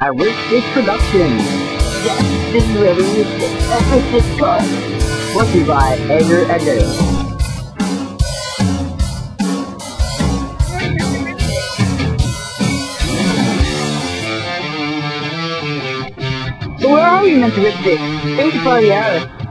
A RipStik production. Yes, this is it. Everything's gone. Brought to you by Dale. So where are we, Mr. RipStik? Thank you for the hour.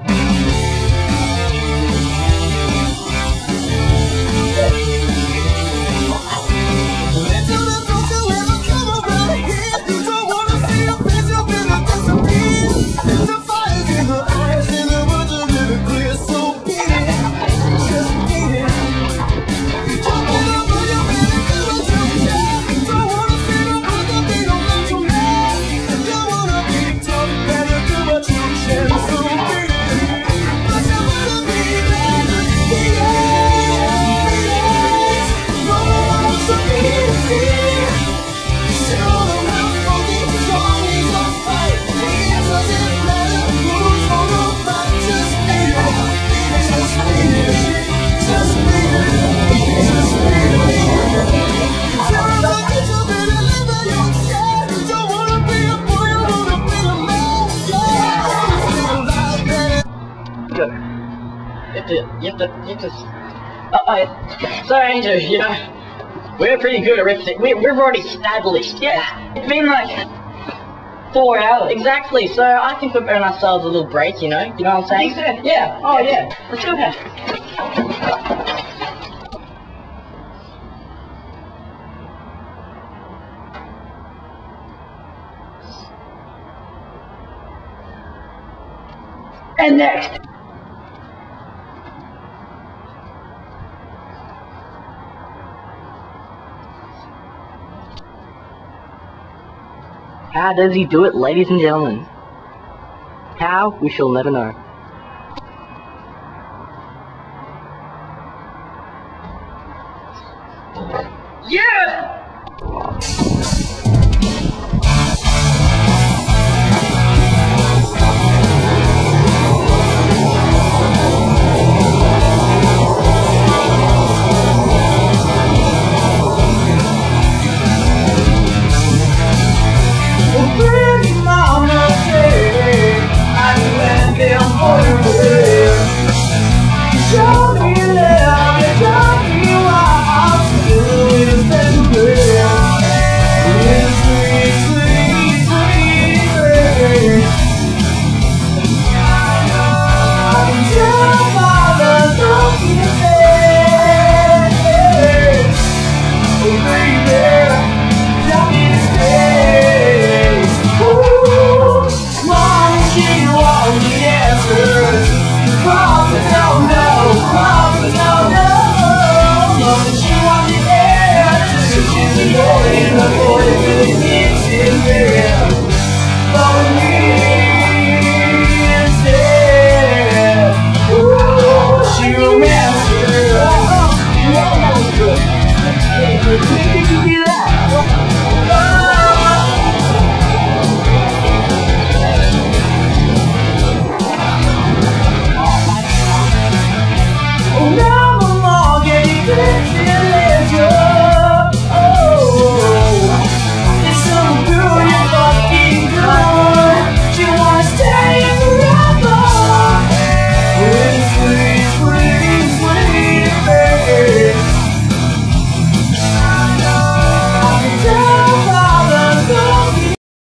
Have to, you have to, you have to. Uh, uh, sorry, Andrew, you know, we're pretty good at ripping. We, we've already established. Yeah, it's been like four hours. Exactly, so I can we've ourselves a little break, you know? You know what I'm saying? Yeah, oh yeah. Let's go ahead. And next. How does he do it, ladies and gentlemen? How? We shall never know. Yeah! show. good.